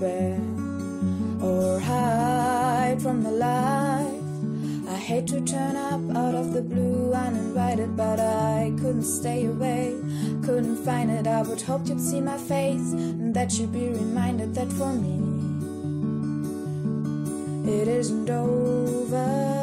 Back or hide from the life. I hate to turn up out of the blue uninvited, but I couldn't stay away. Couldn't find it. I would hope you'd see my face and that you'd be reminded that for me it isn't over.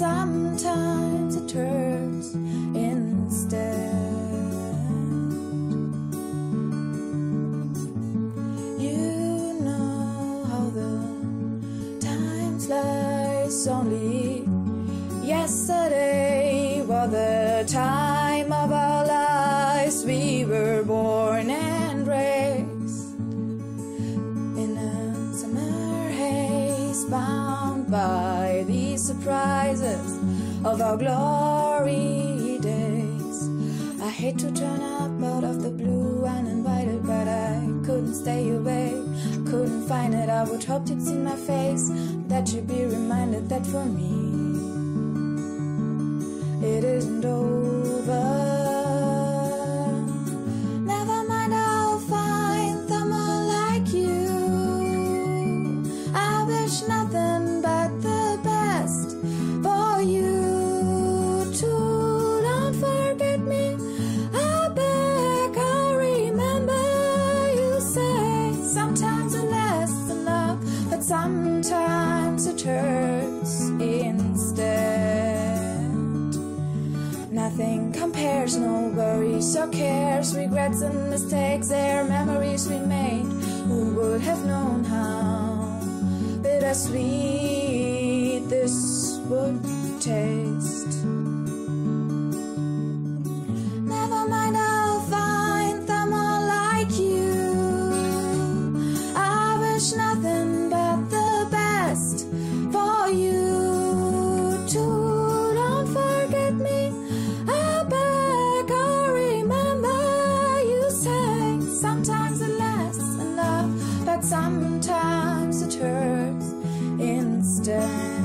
Sometimes it hurts instead. You know how the time flies. Only yesterday was the time of our lives. We were born and raised in a summer haze, bound by surprises of our glory days. I hate to turn up out of the blue uninvited, but I couldn't stay away. Couldn't find it. I would hope you'd see my face, that you'd be reminded that for me sometimes it hurts instead. Nothing compares, no worries or cares, regrets and mistakes, they're memories we made. Who would have known how bittersweet this would taste? Sometimes it hurts instead.